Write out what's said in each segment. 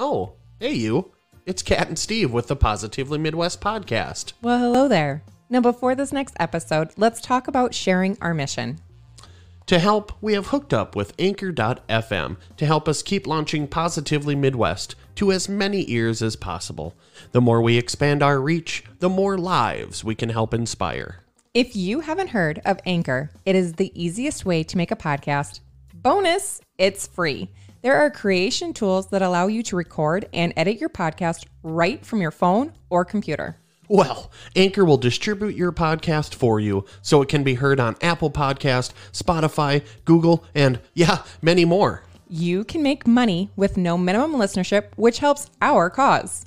Oh, hey, you. It's Kat and Steve with the Positively Midwest podcast. Well, hello there. Now, before this next episode, let's talk about sharing our mission. To help, we have hooked up with Anchor.fm to help us keep launching Positively Midwest to as many ears as possible. The more we expand our reach, the more lives we can help inspire. If you haven't heard of Anchor, it is the easiest way to make a podcast. Bonus, it's free. There are creation tools that allow you to record and edit your podcast right from your phone or computer. Well, Anchor will distribute your podcast for you so it can be heard on Apple Podcast, Spotify, Google, and yeah, many more. You can make money with no minimum listenership, which helps our cause.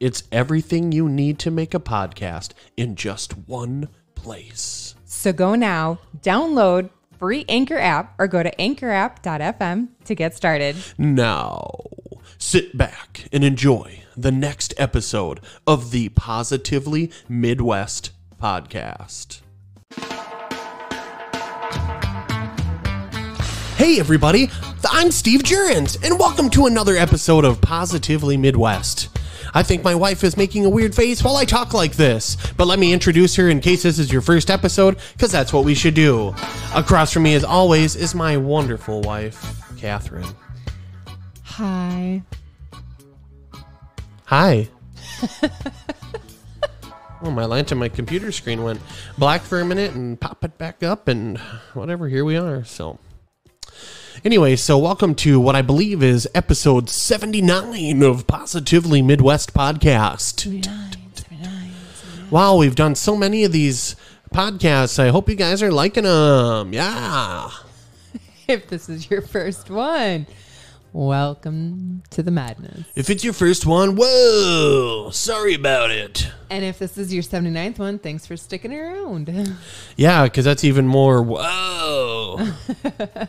It's everything you need to make a podcast in just one place. So go now, download free Anchor app or go to anchorapp.fm to get started. Now, sit back and enjoy the next episode of the Positively Midwest podcast. Hey, everybody, I'm Steve Jurrens, and welcome to another episode of Positively Midwest. I think my wife is making a weird face while I talk like this, but let me introduce her in case this is your first episode, because that's what we should do. Across from me, as always, is my wonderful wife, Catherine. Hi. Hi. oh, my light on my computer screen went black for a minute and pop it back up, and whatever, here we are. So, anyway, so welcome to what I believe is episode 79 of Positively Midwest Podcast. Wow, we've done so many of these podcasts. I hope you guys are liking them. Yeah. If this is your first one, welcome to the madness. If it's your first one, whoa, sorry about it. And if this is your 79th one, thanks for sticking around. Yeah, because that's even more. Whoa.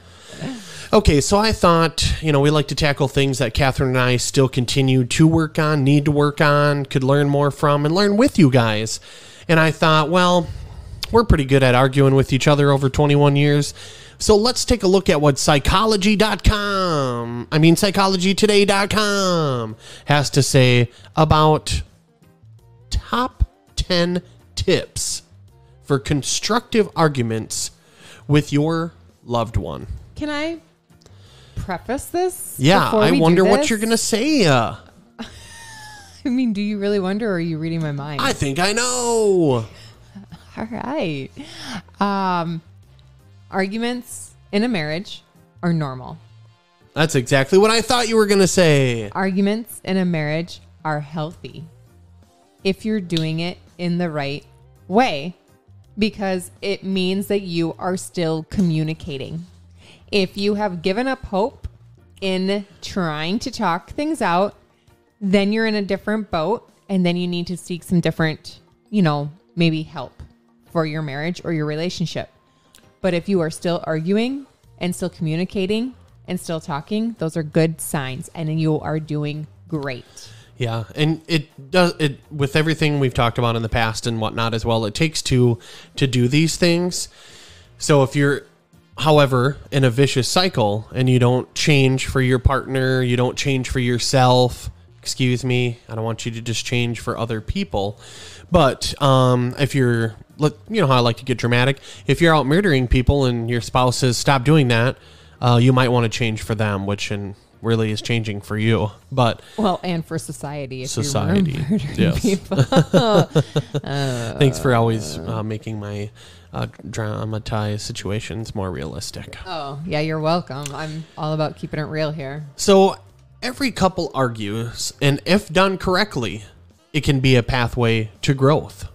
okay, so I thought, you know, we like to tackle things that Catherine and I still continue to work on, need to work on, could learn more from, and learn with you guys. And I thought, well, we're pretty good at arguing with each other over 21 years. So let's take a look at what psychology.com, I mean, psychologytoday.com has to say about top 10 tips for constructive arguments with your loved one. Can I preface this? Yeah, I wonder what you're going to say. Uh, I mean, do you really wonder or are you reading my mind? I think I know. All right. Um, arguments in a marriage are normal. That's exactly what I thought you were going to say. Arguments in a marriage are healthy if you're doing it in the right way because it means that you are still communicating. If you have given up hope in trying to talk things out, then you're in a different boat and then you need to seek some different, you know, maybe help for your marriage or your relationship. But if you are still arguing and still communicating and still talking, those are good signs and you are doing great. Yeah, and it does it with everything we've talked about in the past and whatnot as well. It takes two to do these things. So if you're, however, in a vicious cycle and you don't change for your partner, you don't change for yourself. Excuse me, I don't want you to just change for other people. But um, if you're, look, you know how I like to get dramatic. If you're out murdering people and your spouse says stop doing that, uh, you might want to change for them, which in really is changing for you. But Well, and for society, if Society, you're yes. people. Thanks for always uh, making my uh, dramatized situations more realistic. oh, yeah, you're welcome. I'm all about keeping it real here. So every couple argues, and if done correctly, it can be a pathway to growth.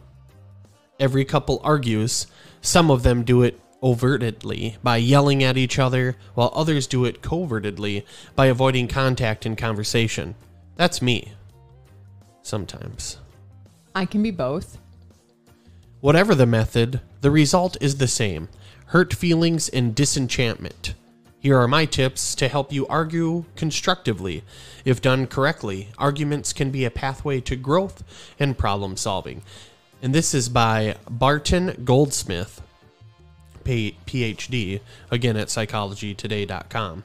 Every couple argues. Some of them do it overtly by yelling at each other, while others do it covertly by avoiding contact and conversation. That's me. Sometimes. I can be both. Whatever the method, the result is the same hurt feelings and disenchantment. Here are my tips to help you argue constructively. If done correctly, arguments can be a pathway to growth and problem solving. And this is by Barton Goldsmith, PhD, again at psychologytoday.com.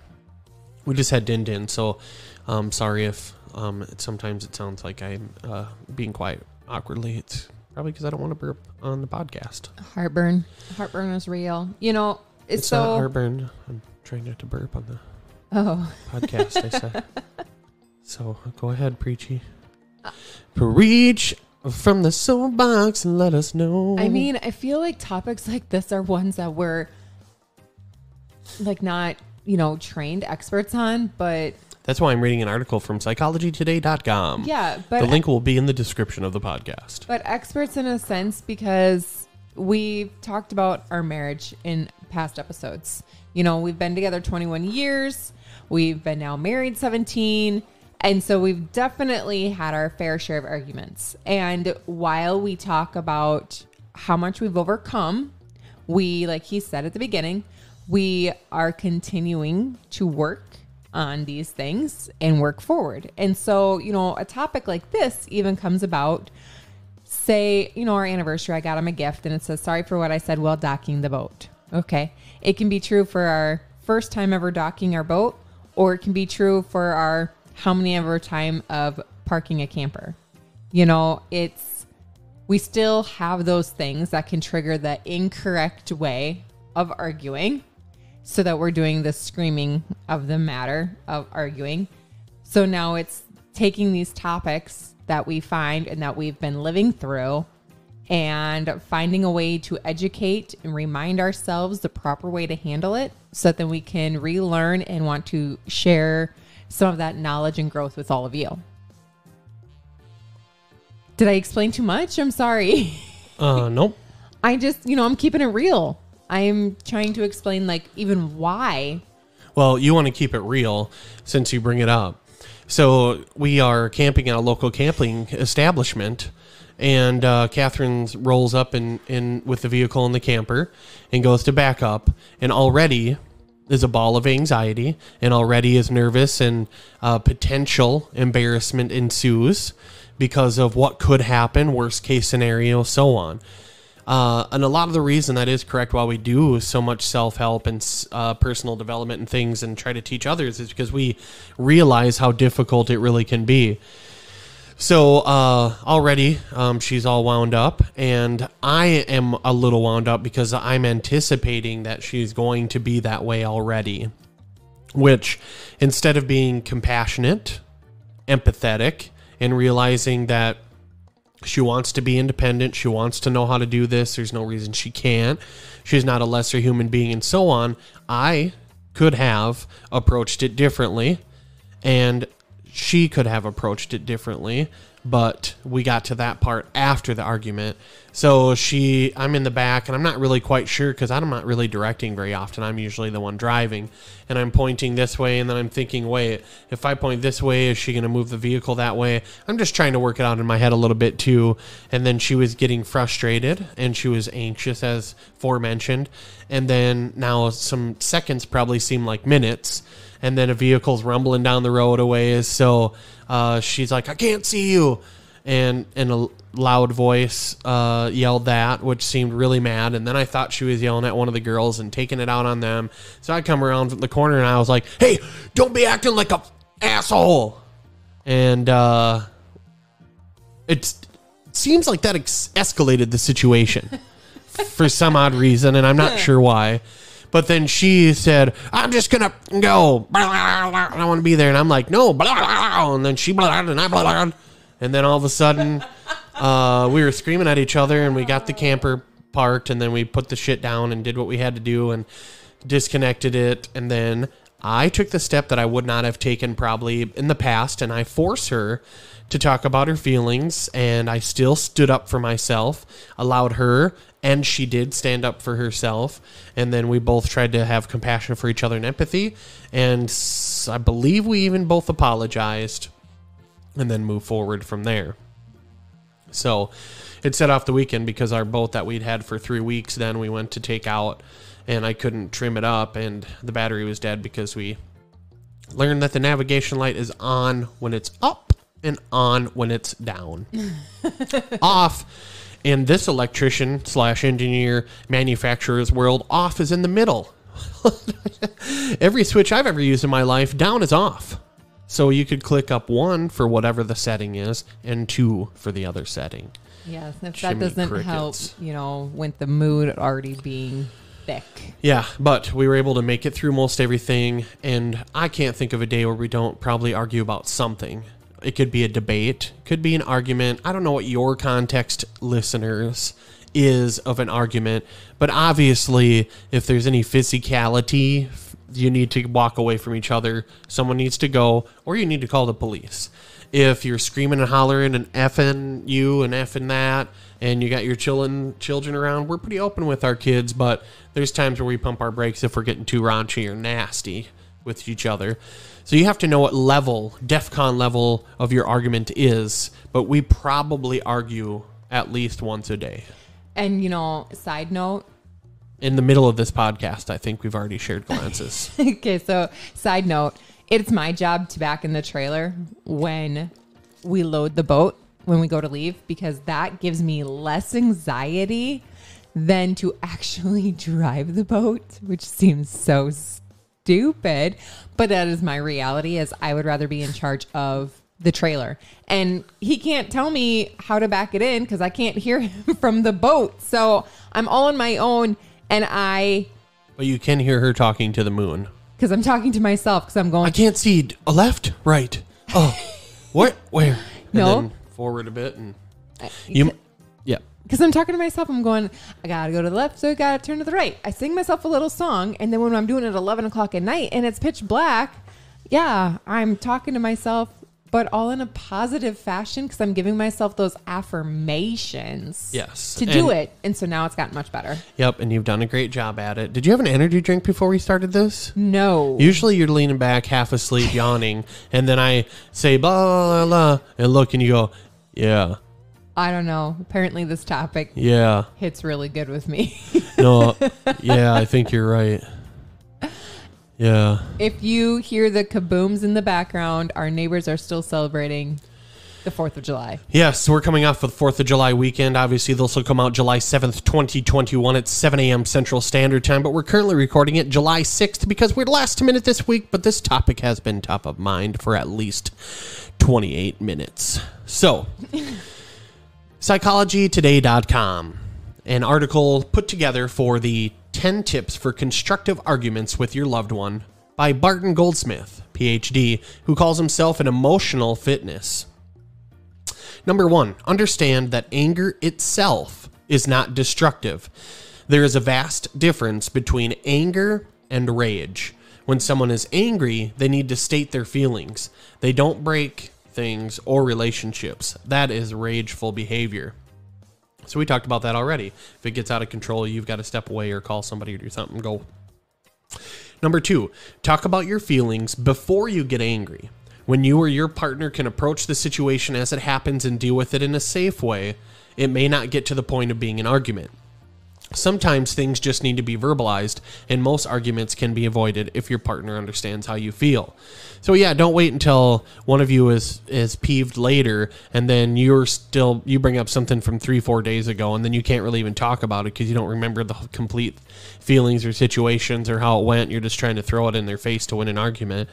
We just had Din Din, so um, sorry if um, it, sometimes it sounds like I'm uh, being quiet awkwardly. It's probably because I don't want to burp on the podcast. Heartburn. Heartburn is real. You know, it's, It's so. not heartburn. I'm trying not to burp on the oh, podcast. I said. So go ahead, preachy. Preach from the soapbox and let us know. I mean, I feel like topics like this are ones that we're like not, you know, trained experts on, but that's why I'm reading an article from psychologytoday.com. yeah, but the link will be in the description of the podcast. but experts in a sense because we've talked about our marriage in past episodes. You know, we've been together 21 years. We've been now married 17. And so we've definitely had our fair share of arguments. And while we talk about how much we've overcome, we, like he said at the beginning, we are continuing to work on these things and work forward. And so, you know, a topic like this even comes about say, you know, our anniversary, I got him a gift and it says, sorry for what I said while docking the boat. Okay. It can be true for our first time ever docking our boat, or it can be true for our how many ever time of parking a camper. You know, it's, we still have those things that can trigger the incorrect way of arguing so that we're doing the screaming of the matter of arguing. So now it's taking these topics that we find and that we've been living through and finding a way to educate and remind ourselves the proper way to handle it so that then we can relearn and want to share some of that knowledge and growth with all of you. Did I explain too much? I'm sorry. Uh, nope. I just, you know, I'm keeping it real. I'm trying to explain, like, even why. Well, you want to keep it real since you bring it up. So we are camping at a local camping establishment, and uh, Catherine rolls up in, in with the vehicle and the camper and goes to back up, and already is a ball of anxiety, and already is nervous, and uh, potential embarrassment ensues because of what could happen, worst case scenario, so on. Uh, and a lot of the reason that is correct why we do so much self help and uh, personal development and things and try to teach others is because we realize how difficult it really can be. So uh, already um, she's all wound up, and I am a little wound up because I'm anticipating that she's going to be that way already. Which, instead of being compassionate, empathetic, and realizing that she wants to be independent. She wants to know how to do this. There's no reason she can't. She's not a lesser human being, and so on. I could have approached it differently, and she could have approached it differently, but we got to that part after the argument. So she, I'm in the back, and I'm not really quite sure because I'm not really directing very often. I'm usually the one driving, and I'm pointing this way, and then I'm thinking, wait, if I point this way, is she going to move the vehicle that way? I'm just trying to work it out in my head a little bit too. And then she was getting frustrated, and she was anxious, as forementioned. And then now some seconds probably seem like minutes and then a vehicle's rumbling down the road a ways. So uh, she's like, "I can't see you," and in a loud voice uh, yelled that, which seemed really mad. And then I thought she was yelling at one of the girls and taking it out on them. So I come around from the corner and I was like, "Hey, don't be acting like a asshole!" And uh, it seems like that ex- escalated the situation for some odd reason, and I'm not sure why. But then she said, I'm just going to go. I don't want to be there. And I'm like, no. And then she, and I, and then all of a sudden, uh, we were screaming at each other and we got the camper parked and then we put the shit down and did what we had to do and disconnected it. And then I took the step that I would not have taken probably in the past and I forced her to talk about her feelings and I still stood up for myself, allowed her and she did stand up for herself and then we both tried to have compassion for each other and empathy and I believe we even both apologized and then move forward from there. So it set off the weekend because our boat that we'd had for 3 weeks then we went to take out and I couldn't trim it up and the battery was dead because we learned that the navigation light is on when it's up and on when it's down. off in this electrician slash engineer manufacturer's world, off is in the middle. Every switch I've ever used in my life, down is off. So you could click up one for whatever the setting is and two for the other setting. Yes, if Jiminy that doesn't help, you know, with the mood already being thick. Yeah, but we were able to make it through most everything, and I can't think of a day where we don't probably argue about something. It could be a debate, could be an argument. I don't know what your context, listeners, is of an argument, but obviously, if there's any physicality, you need to walk away from each other. Someone needs to go, or you need to call the police. If you're screaming and hollering and effing you and effing that, and you got your children children around, we're pretty open with our kids, but there's times where we pump our brakes if we're getting too raunchy or nasty with each other. So you have to know what level, DEFCON level of your argument is, but we probably argue at least once a day. And you know, side note, In the middle of this podcast, I think we've already shared glances. okay, so side note, it's my job to back in the trailer when we load the boat when we go to leave because that gives me less anxiety than to actually drive the boat, which seems so stupid, but that is my reality is I would rather be in charge of the trailer. And he can't tell me how to back it in cuz I can't hear him from the boat. So, I'm all on my own and I but you can hear her talking to the moon. because I'm talking to myself because I'm going I can't see a left, right. Oh, what? Where? And No. then forward a bit, and you. Because I'm talking to myself. I'm going, I gotta go to the left, so I gotta turn to the right. I sing myself a little song, and then when I'm doing it at 11 o'clock at night and it's pitch black, yeah, I'm talking to myself, but all in a positive fashion because I'm giving myself those affirmations. Yes. To do And- it, and so now it's gotten much better. Yep, and you've done a great job at it. Did you have an energy drink before we started this? No, Usually you're leaning back, half asleep, yawning, and then I say blah blah blah, and look, and you go, yeah, I don't know. Apparently, this topic yeah, hits really good with me. no, yeah, I think you're right. Yeah, if you hear the kabooms in the background, our neighbors are still celebrating the 4th of July. yes, we're coming off of the Fourth of July weekend. Obviously, this will come out July seventh, twenty twenty one, at seven a.m. Central Standard Time. But we're currently recording it July sixth because we're last minute this week. But this topic has been top of mind for at least twenty eight minutes. So. psychologytoday.com an article put together for the 10 tips for constructive arguments with your loved one by Barton Goldsmith, PhD, who calls himself an emotional fitness. Number 1, understand that anger itself is not destructive. There is a vast difference between anger and rage. When someone is angry, they need to state their feelings. They don't break things or relationships. That is rageful behavior. So we talked about that already. If it gets out of control, you've got to step away or call somebody or do something. Go. Number two, talk about your feelings before you get angry. When you or your partner can approach the situation as it happens and deal with it in a safe way, it may not get to the point of being an argument. Sometimes things just need to be verbalized, and most arguments can be avoided if your partner understands how you feel. So yeah, don't wait until one of you is is peeved later, and then you're still you bring up something from three four days ago, and then you can't really even talk about it because you don't remember the complete feelings or situations or how it went. You're just trying to throw it in their face to win an argument.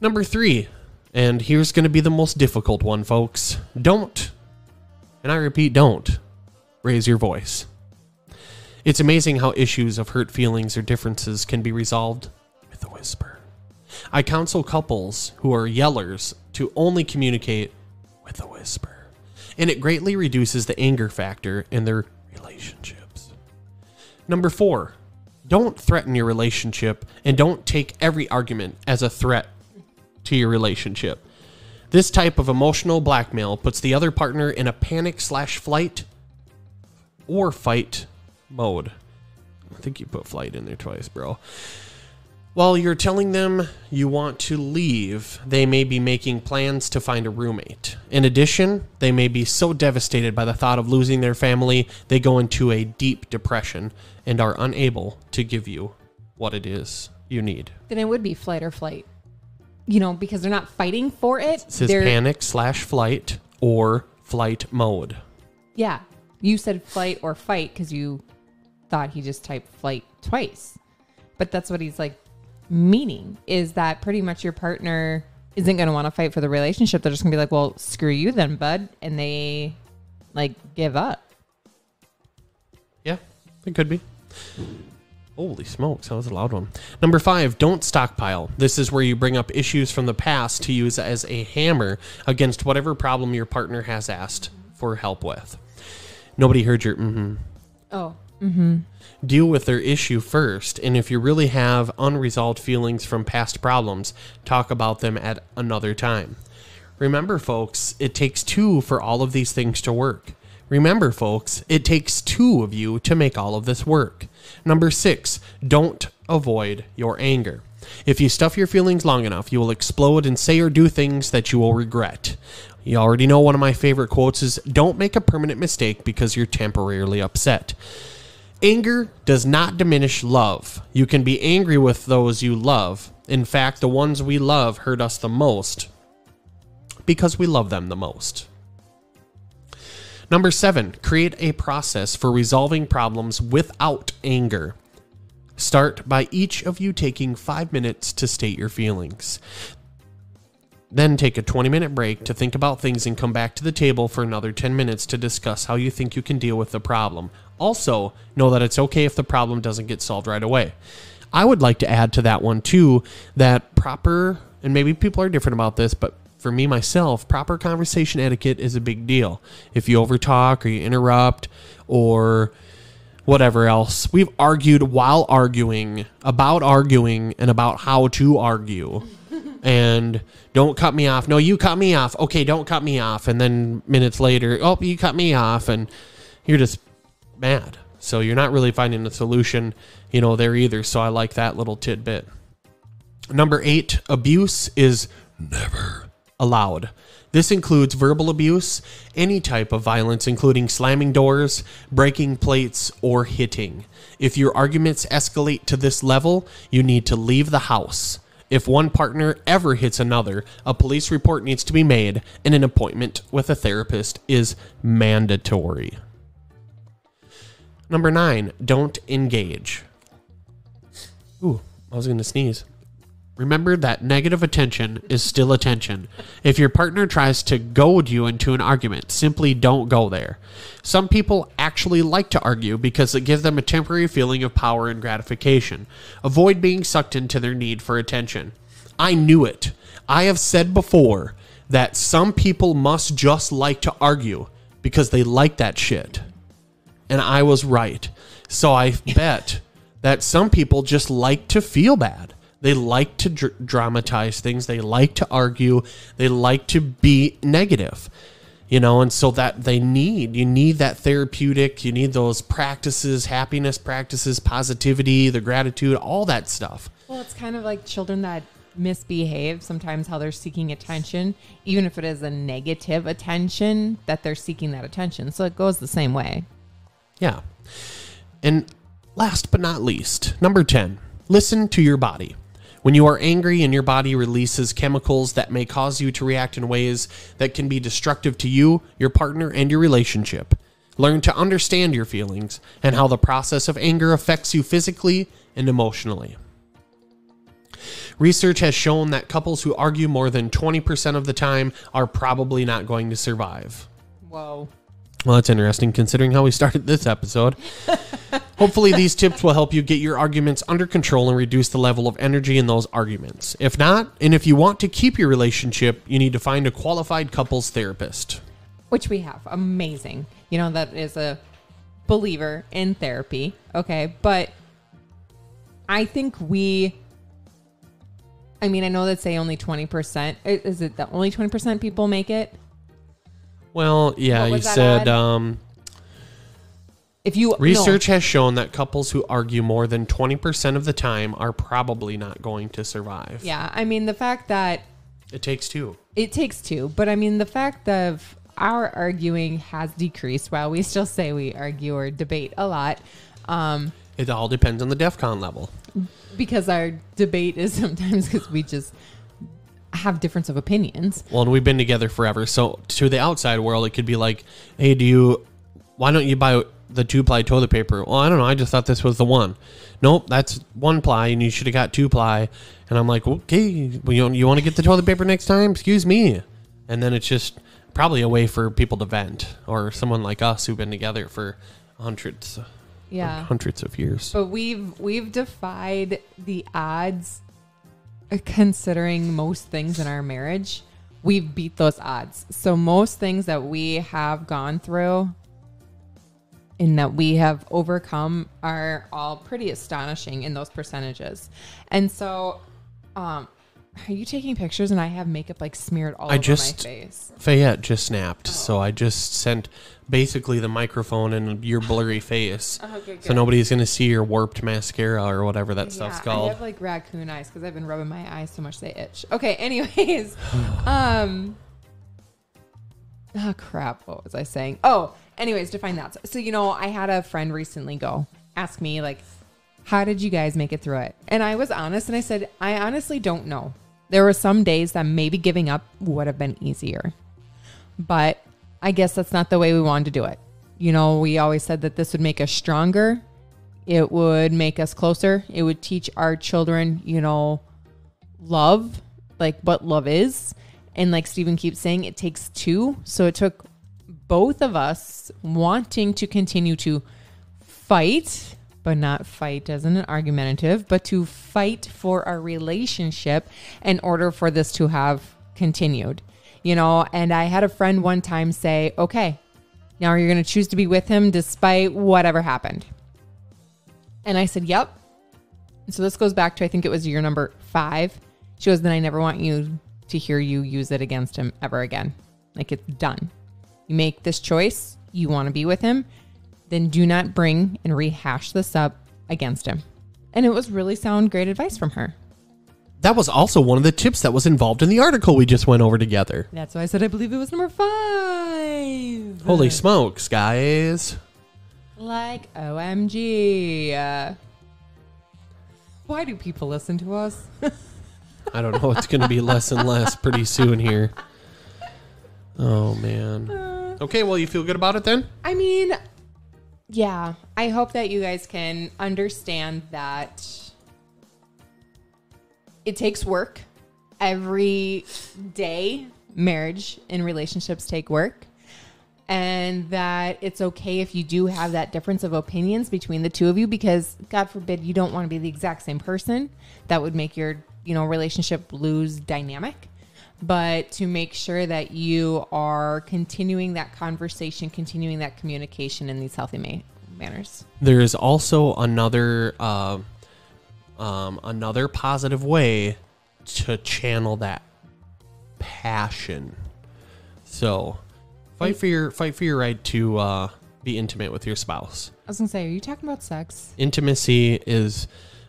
Number three, and here's going to be the most difficult one, folks. Don't, and I repeat, don't raise your voice. It's amazing how issues of hurt feelings or differences can be resolved with a whisper. I counsel couples who are yellers to only communicate with a whisper, and it greatly reduces the anger factor in their relationships. Number four, don't threaten your relationship and don't take every argument as a threat to your relationship. This type of emotional blackmail puts the other partner in a panic slash flight or fight mode. I think you put flight in there twice, bro. While you're telling them you want to leave, they may be making plans to find a roommate. In addition, they may be so devastated by the thought of losing their family, they go into a deep depression and are unable to give you what it is you need. Then it would be flight or flight. You know, because they're not fighting for it. It says they're, panic slash flight or flight mode. Yeah. You said flight or fight because you thought he just typed flight twice. But that's what he's like meaning is that pretty much your partner isn't going to want to fight for the relationship. They're just going to be like, well, screw you then, bud. And they like give up. Yeah, it could be. Holy smokes, that was a loud one. Number five, don't stockpile. This is where you bring up issues from the past to use as a hammer against whatever problem your partner has asked for help with. Nobody heard your mm-hmm. Oh. Mm-hmm. Deal with their issue first, and if you really have unresolved feelings from past problems, talk about them at another time. Remember, folks, it takes two for all of these things to work. Remember, folks, it takes two of you to make all of this work. Number six, don't avoid your anger. If you stuff your feelings long enough, you will explode and say or do things that you will regret. You already know one of my favorite quotes is Don't make a permanent mistake because you're temporarily upset. Anger does not diminish love. You can be angry with those you love. In fact, the ones we love hurt us the most because we love them the most. Number seven, create a process for resolving problems without anger. Start by each of you taking five minutes to state your feelings. Then take a 20 minute break to think about things and come back to the table for another 10 minutes to discuss how you think you can deal with the problem. Also, know that it's okay if the problem doesn't get solved right away. I would like to add to that one too that proper, and maybe people are different about this, but for me myself, proper conversation etiquette is a big deal. If you overtalk or you interrupt or whatever else, we've argued while arguing about arguing and about how to argue. And don't cut me off. No, you cut me off. Okay, don't cut me off. And then minutes later, oh, you cut me off. And you're just mad. So you're not really finding a solution, you know, there either. So I like that little tidbit. Number eight, abuse is never allowed. This includes verbal abuse, any type of violence, including slamming doors, breaking plates, or hitting. If your arguments escalate to this level, you need to leave the house. If one partner ever hits another, a police report needs to be made, and an appointment with a therapist is mandatory. Number nine, don't engage. Ooh, I was going to sneeze. Remember that negative attention is still attention. If your partner tries to goad you into an argument, simply don't go there. Some people actually like to argue because it gives them a temporary feeling of power and gratification. Avoid being sucked into their need for attention. I knew it. I have said before that some people must just like to argue because they like that shit. And I was right. So I bet that some people just like to feel bad. They like to dr- dramatize things. They like to argue. They like to be negative, you know, and so that they need, you need that therapeutic, you need those practices, happiness practices, positivity, the gratitude, all that stuff. Well, it's kind of like children that misbehave sometimes how they're seeking attention even if it is a negative attention that they're seeking that attention so it goes the same way Yeah. And last but not least, number 10, listen to your body. When you are angry and your body releases chemicals that may cause you to react in ways that can be destructive to you, your partner, and your relationship, learn to understand your feelings and how the process of anger affects you physically and emotionally. Research has shown that couples who argue more than 20% of the time are probably not going to survive. whoa Well, that's interesting considering how we started this episode. Hopefully, these tips will help you get your arguments under control and reduce the level of energy in those arguments. If not, and if you want to keep your relationship, you need to find a qualified couples therapist. which we have amazing you know that is a believer in therapy okay but i think we i mean i know that say only 20% is it that only 20% people make it Well, yeah, What you was that said ad? um, if you no. research has shown that couples who argue more than 20% of the time are probably not going to survive. yeah i mean the fact that It takes two. It takes two, but I mean the fact of our arguing has decreased while we still say we argue or debate a lot. Um, It all depends on the DEF CON level. because our debate is sometimes because we just have difference of opinions. Well, and we've been together forever. So to the outside world, it could be like, hey, do you, why don't you buy the two ply toilet paper. Well, I don't know. I just thought this was the one. Nope, that's one ply, and you should have got two ply. And I'm like, okay, well, you, you want to get the toilet paper next time? Excuse me. And then it's just probably a way for people to vent, or someone like us who've been together for hundreds, Yeah. hundreds of years. But we've we've defied the odds considering most things in our marriage. We've beat those odds. So most things that we have gone through and that we have overcome are all pretty astonishing in those percentages. And so um are you taking pictures and I have makeup like smeared all I over just- my face? Fayette just snapped, so I just sent basically the microphone and your blurry face. Okay, So nobody's gonna see your warped mascara or whatever that stuff's Yeah, I have like raccoon eyes because I've been rubbing my eyes so much they itch. Okay, anyways, um, oh crap, what was I saying? Oh, anyways, define that. So you know, I had a friend recently go ask me like, how did you guys make it through it? And I was honest, and I said, I honestly don't know. There were some days that maybe giving up would have been easier, but I guess that's not the way we wanted to do it. You know, we always said that this would make us stronger it would make us closer. It would teach our children, you know, love, like what love is. And like Stephen keeps saying, it takes two. So it took both of us wanting to continue to fight, but not fight as an argumentative, but to fight for our relationship in order for this to have continued. You know, and I had a friend one time say, okay, now you're going to choose to be with him despite whatever happened. And I said, Yep. So this goes back to I think it was year number five. She goes, Then I never want you to hear you use it against him ever again. Like it's done. You make this choice, you want to be with him, then do not bring and rehash this up against him. And it was really sound great advice from her. that was also one of the tips that was involved in the article we just went over together. That's why I said I believe it was number five. Holy smokes, guys. Like OMG. Uh, why do people listen to us? I don't know. It's going to be less and less pretty soon here. Oh, man. Okay, well, you feel good about it then? I mean, yeah, I hope that you guys can understand that it takes work. Every day, marriage and relationships take work. And that it's okay if you do have that difference of opinions between the two of you because, God forbid, you don't want to be the exact same person. That would make your, you know, relationship lose dynamic but to make sure that you are continuing that conversation, continuing that communication in these healthy ma- manners. There is also another uh, um, another positive way to channel that passion. So, fight for your fight for your right to uh, be intimate with your spouse. I was gonna say, are you talking about sex? Intimacy is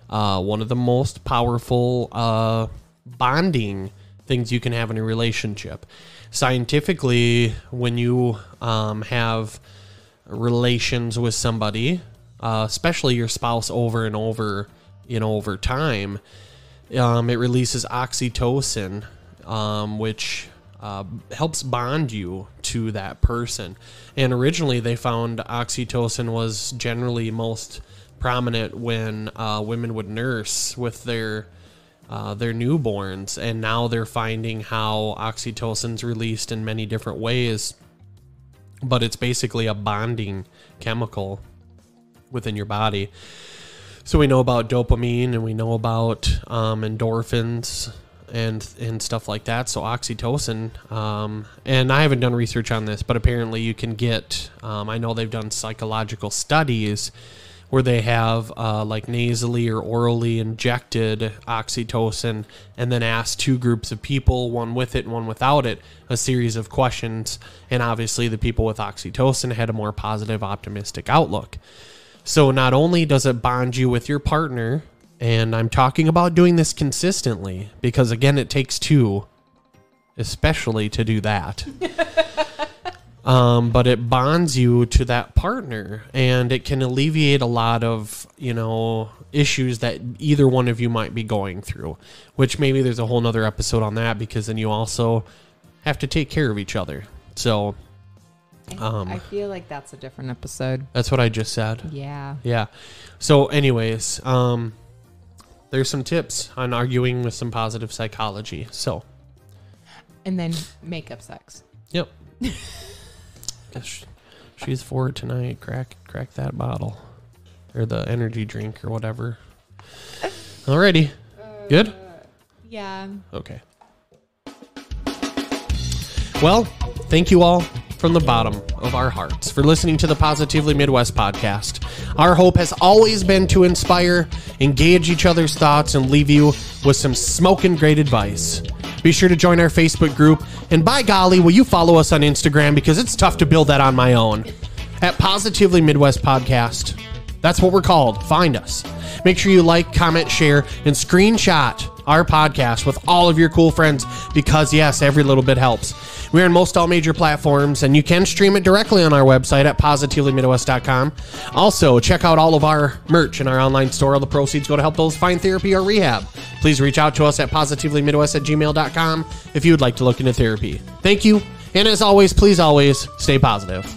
uh, one of the most powerful uh, bonding things you can have in a relationship. Scientifically, when you um, have relations with somebody, uh, especially your spouse, over and over, you know, over time, um, it releases oxytocin, um, which uh, helps bond you to that person. And originally, they found oxytocin was generally most prominent when uh, women would nurse with their uh, their newborns, and now they're finding how oxytocin's released in many different ways. But it's basically a bonding chemical within your body. So we know about dopamine and we know about um, endorphins and and stuff like that. So oxytocin, um, and I haven't done research on this, but apparently you can get. Um, I know they've done psychological studies where they have uh, like nasally or orally injected oxytocin, and then asked two groups of people, one with it and one without it, a series of questions, and obviously the people with oxytocin had a more positive, optimistic outlook. So not only does it bond you with your partner, and I'm talking about doing this consistently because again it takes two especially to do that. um, but it bonds you to that partner and it can alleviate a lot of, you know, issues that either one of you might be going through, which maybe there's a whole nother episode on that because then you also have to take care of each other. So Um, I feel like that's a different episode. That's what I just said. Yeah. Yeah. So, anyways, um, there's some tips on arguing with some positive psychology. So, And then makeup sex. yep. She's for it tonight. Crack, crack that bottle, or the energy drink, or whatever. Alrighty. Uh, Good. Yeah. Okay. Well, thank you all from the bottom of our hearts for listening to the Positively Midwest podcast. Our hope has always been to inspire, engage each other's thoughts, and leave you with some smoking great advice. Be sure to join our Facebook group, and by golly, will you follow us on Instagram because it's tough to build that on my own. At Positively Midwest Podcast. That's what we're called. Find us. Make sure you like, comment, share, and screenshot our podcast with all of your cool friends because, yes, every little bit helps. We're on most all major platforms, and you can stream it directly on our website at positivelymidwest.com. Also, check out all of our merch in our online store. All the proceeds go to help those find therapy or rehab. Please reach out to us at positivelymidwest at gmail.com if you would like to look into therapy. Thank you, and as always, please always stay positive.